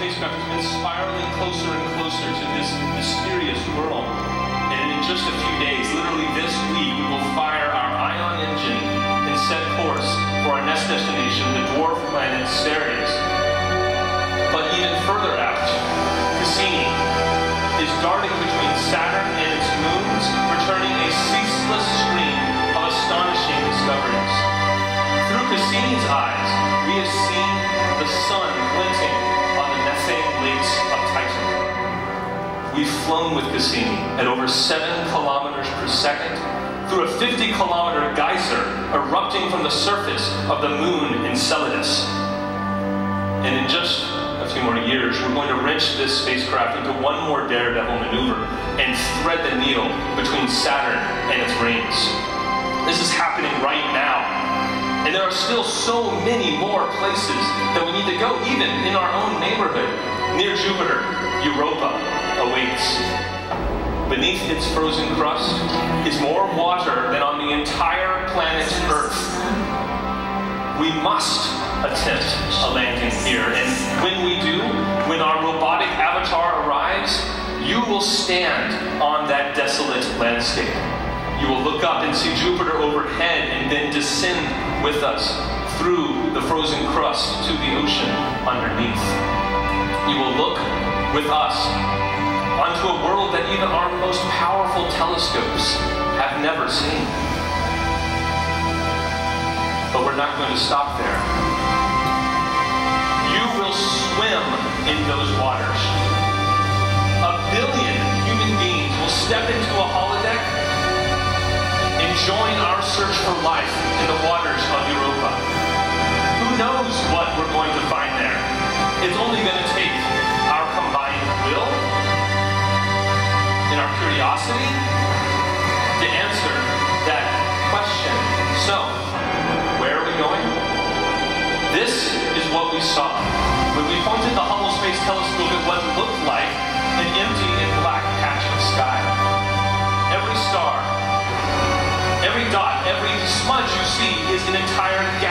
spacecraft has been spiraling closer and closer to this mysterious world. And in just a few days, literally this week, we will fire our ion engine and set course for our next destination, the dwarf planet Ceres. But even further out, Cassini is darting between Saturn and its moons, returning a ceaseless stream of astonishing discoveries. Through Cassini's eyes, we have seen the sun of Titan. We've flown with Cassini at over 7 kilometers per second through a 50 kilometer geyser erupting from the surface of the moon Enceladus. And in just a few more years, we're going to wrench this spacecraft into one more daredevil maneuver and thread the needle between Saturn and its rings. This is happening right now. And there are still so many more places that we need to go, even in our own neighborhood. Near Jupiter, Europa awaits. Beneath its frozen crust is more water than on the entire planet Earth. We must attempt a landing here. And when we do, when our robotic avatar arrives, you will stand on that desolate landscape. You will look up and see Jupiter overhead and then descend with us through the frozen crust to the ocean underneath. You will look with us onto a world that even our most powerful telescopes have never seen. But we're not going to stop there. You will swim in those waters. A billion human beings will step into a holodeck and join our search for life in the waters of Europa. Who knows what we're going to find there? It's only going to our curiosity to answer that question. So, where are we going? This is what we saw. When we pointed the Hubble Space Telescope at what looked like an empty and black patch of sky. Every star, every dot, every smudge you see is an entire galaxy.